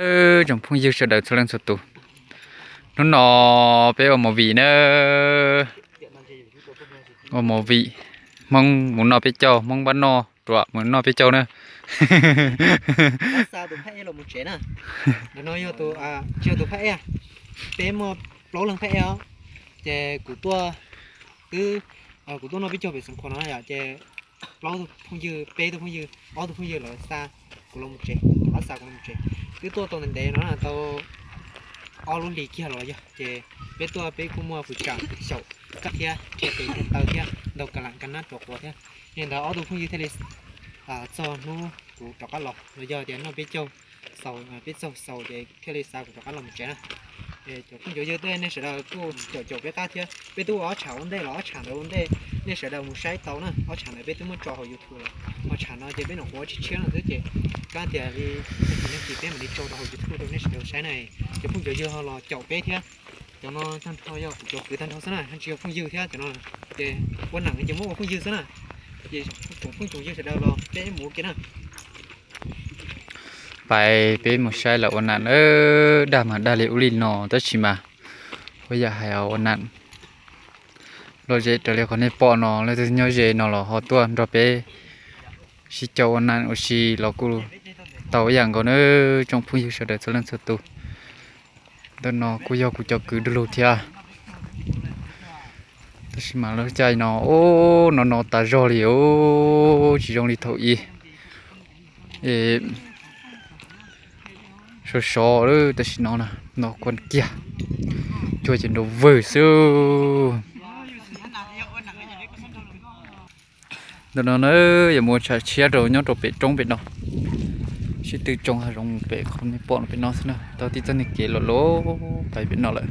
ơ trong phong dương sợ đầu số lần số tu nó nọ bé ở một vị nữa ở một vị. Mong muốn nọ bé châu mong bán nọ. Rồi muốn nọ bé châu nữa sao tụi phải là một chuyện à? Nó nói cho tụi à chưa tụi phải à? Bé mà lỗ lần phải à? Chè của tôi cứ à của tôi nó biết cho về sống khoan nó à? Chè, lỗ tụi không dư, bé tụi phong dư ó tụi phong dư là xa của lòng một nó xa của lòng một cứ tôi tôi nên để nó là tôi ở luôn đi kia rồi chứ. Chè bé tôi bé cũng mua phụ trợ sầu cắt kia chè từ tàu kia, đầu cả lặng cả nát bọc của thế. Nên là ở đâu không như thế này à cho nó của trọc cá lọc. Bây giờ thì nó bé châu sầu à, bé châu sầu để thế này sao của trọc cá lồng một trẻ này để cho không chỗ giờ đây nên sẽ là cô chỗ chỗ bé ta chứ. Bé tôi ở chảo vấn đề là ở chảo được vấn đề nên sẽ đầu một sai tàu nè. Họ chẳng là biết tôi muốn cho rồi. Họ chẳng nói thì bên nó hóa chỉ chia là thứ gì cái thì à, vì chỉ nên chỉ đi cho họ youtube đâu nên sẽ đầu sai này. Chứ không cho dưa họ lo chậu bé thế cho nó thân thôi cho cho cứ thân thôi thế này hắn chưa không dư cho nó thì quân nặng chỉ muốn không dư thế này. Thì cũng không chủ dư sẽ đầu lo bé muốn cái này phải bên một sai là ôn nạn ở đàm ở đà lệ ulin nó tất chỉ mà. Bây giờ hay ôn nạn rồi dễ trở lại con này bỏ nó lo thì nhớ dễ nó là họ tuần rồi bé chỉ cho anh ăn xí lo cù tàu dạng còn nữa trong phun hiệu sở để số lần số tu. Đó nó cú do cú cho cứ đưa lô thia tôi xin mà nó chạy nó ô nó nó ta rồi li ô chỉ trong đi thầu y ê sơ sơ đó tôi xin nó là nó con kia. Cho chuyện đồ vỡ xưa đó nó nó, giờ mua chả chia rồi nhau rồi bị trống bị nó chỉ từ trống hay rong bị không nên bọn bị nó nữa tao tí chân này kia lỗ lỗ phải bị nó lại.